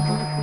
mundo.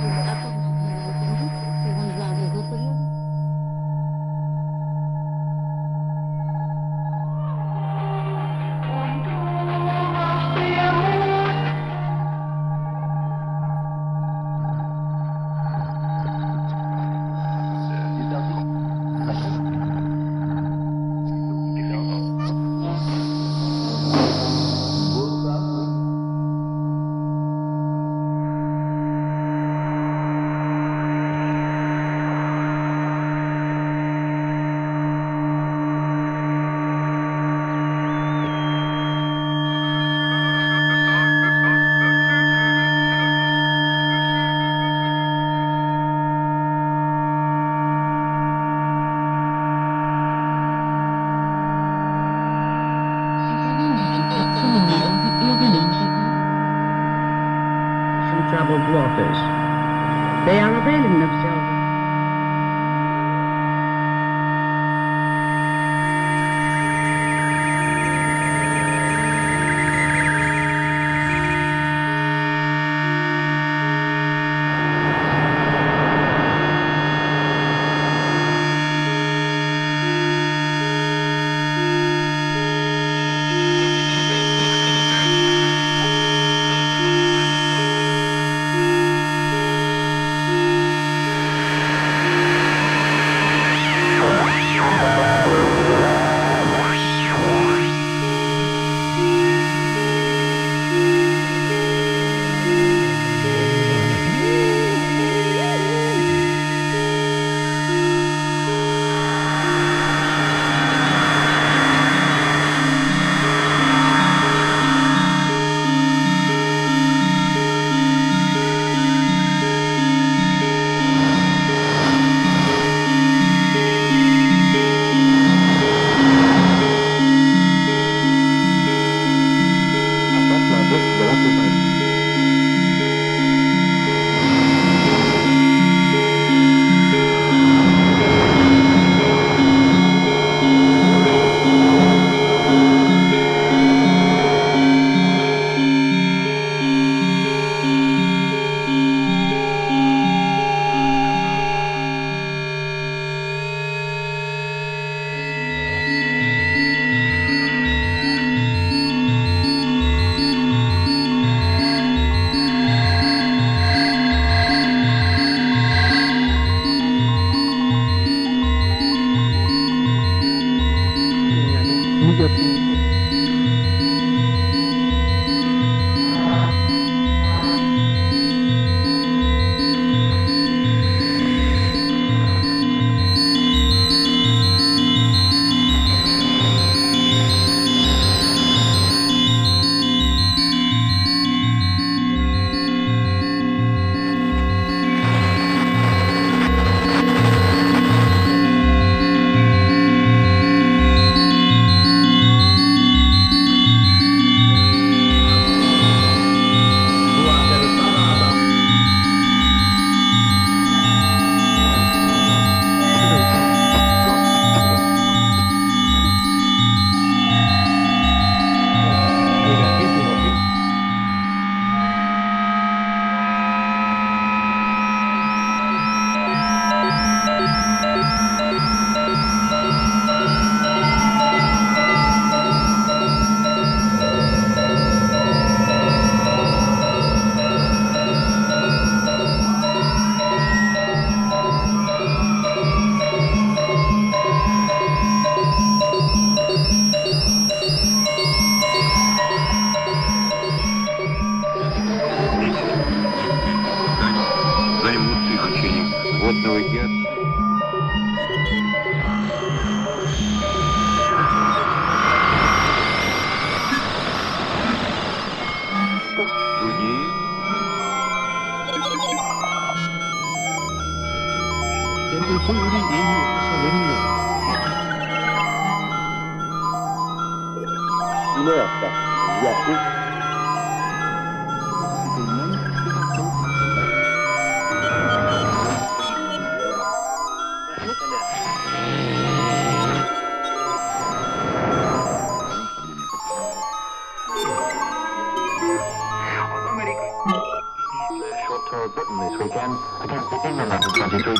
Royal Britain this weekend against the England under 23.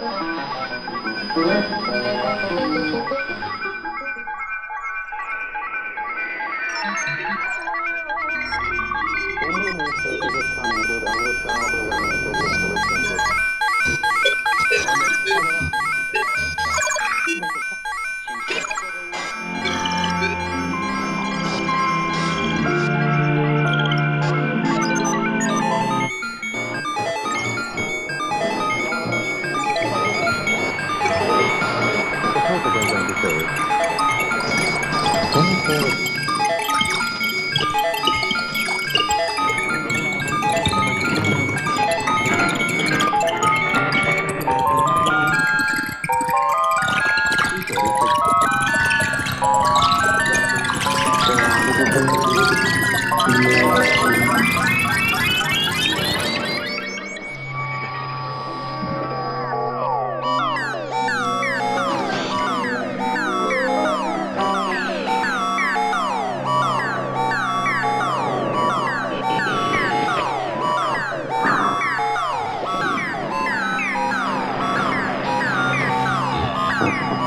Indian Nature is a triangle and a triangle. Wow.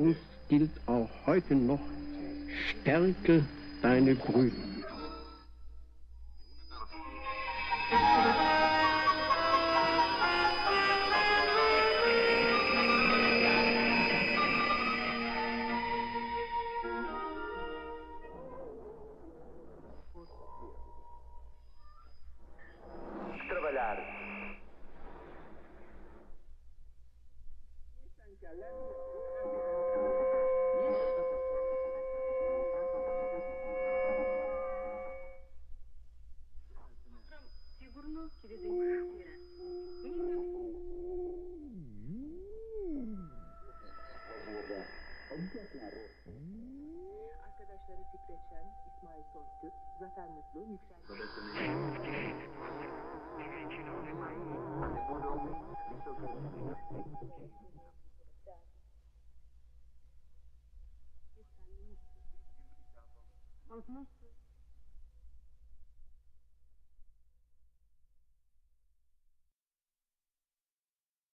Uns gilt auch heute noch, stärke deine Brüder.